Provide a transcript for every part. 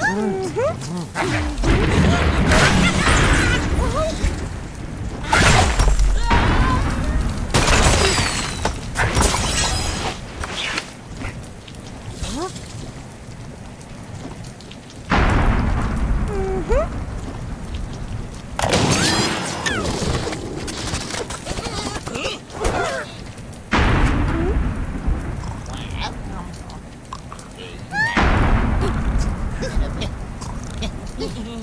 Mm-hmm. Mm-hmm.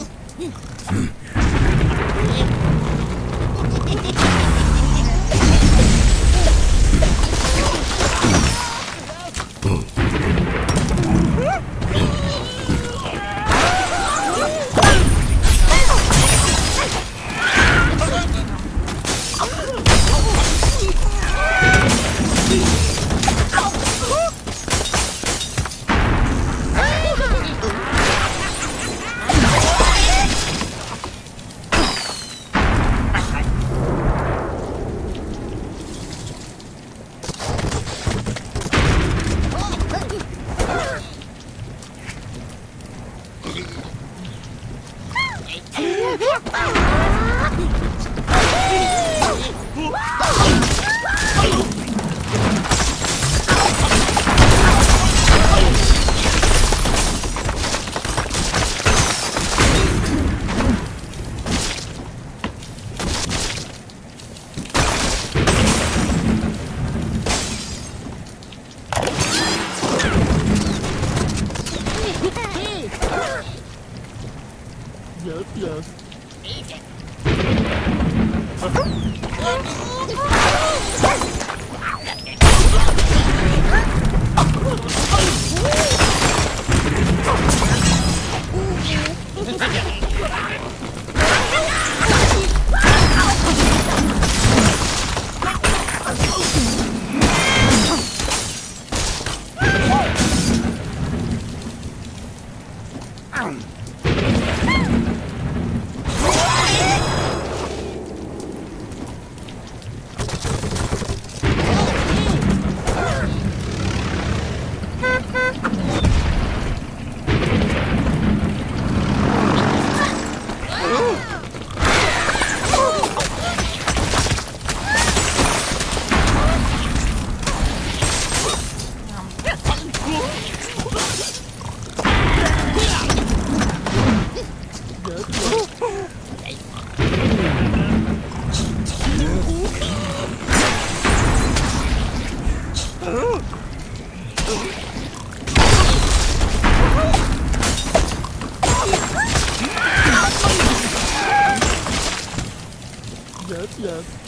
yes, yes. Ha ha ha! Yes,